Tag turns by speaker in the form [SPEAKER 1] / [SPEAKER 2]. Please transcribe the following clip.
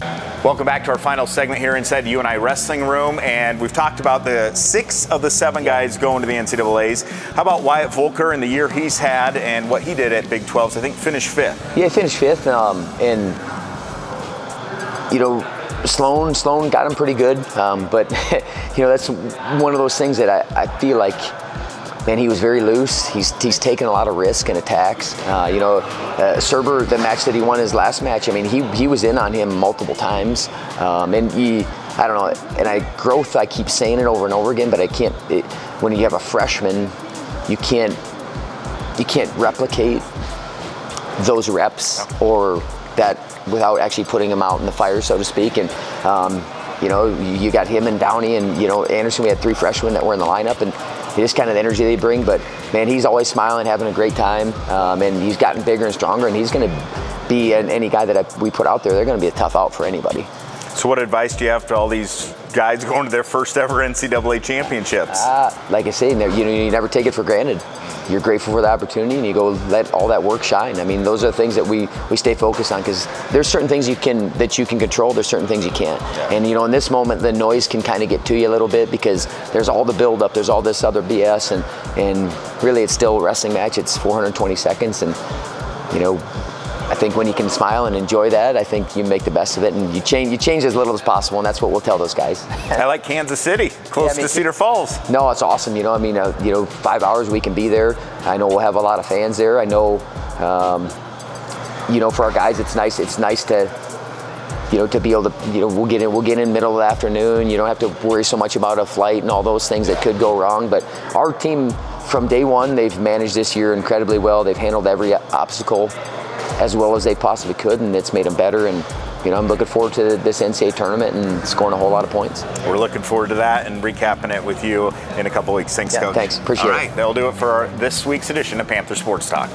[SPEAKER 1] Welcome back to our final segment here inside the UNI Wrestling Room, and we've talked about the six of the seven guys going to the NCAA's. How about Wyatt Voelker and the year he's had and what he did at Big 12s? I think finished fifth.
[SPEAKER 2] Yeah, he finished fifth, um, and you know, Sloan Sloan got him pretty good, um, but you know that's one of those things that I, I feel like man, he was very loose. He's he's taken a lot of risk and attacks. Uh, you know, uh, the match that he won his last match, I mean, he he was in on him multiple times, um, and he. I don't know, and I growth. I keep saying it over and over again, but I can't. It, when you have a freshman, you can't you can't replicate those reps or that without actually putting them out in the fire, so to speak. And um, you know, you got him and Downey and you know Anderson. We had three freshmen that were in the lineup, and just kind of the energy they bring. But man, he's always smiling, having a great time, um, and he's gotten bigger and stronger. And he's going to be an, any guy that I, we put out there. They're going to be a tough out for anybody.
[SPEAKER 1] So, what advice do you have to all these guys going to their first ever NCAA championships?
[SPEAKER 2] Uh, like I say, you know, you never take it for granted. You're grateful for the opportunity, and you go let all that work shine. I mean, those are the things that we we stay focused on because there's certain things you can that you can control. There's certain things you can't. Yeah. And you know, in this moment, the noise can kind of get to you a little bit because there's all the buildup, there's all this other BS, and and really, it's still a wrestling match. It's 420 seconds, and you know, think when you can smile and enjoy that, I think you make the best of it, and you change you change as little as possible, and that's what we'll tell those guys.
[SPEAKER 1] I like Kansas City, close yeah, I mean, to Cedar Falls.
[SPEAKER 2] No, it's awesome. You know, I mean, uh, you know, five hours we can be there. I know we'll have a lot of fans there. I know, um, you know, for our guys, it's nice. It's nice to you know, to be able to, you know, we'll get in, we'll get in middle of the afternoon. You don't have to worry so much about a flight and all those things that could go wrong. But our team, from day one, they've managed this year incredibly well. They've handled every obstacle as well as they possibly could, and it's made them better. And you know, I'm looking forward to this NCAA tournament and scoring a whole lot of points.
[SPEAKER 1] We're looking forward to that and recapping it with you in a couple weeks. Thanks,
[SPEAKER 2] yeah,
[SPEAKER 1] Coach.
[SPEAKER 2] Thanks, appreciate
[SPEAKER 1] All
[SPEAKER 2] it.
[SPEAKER 1] right, that'll do it for this week's edition of Panther Sports Talk.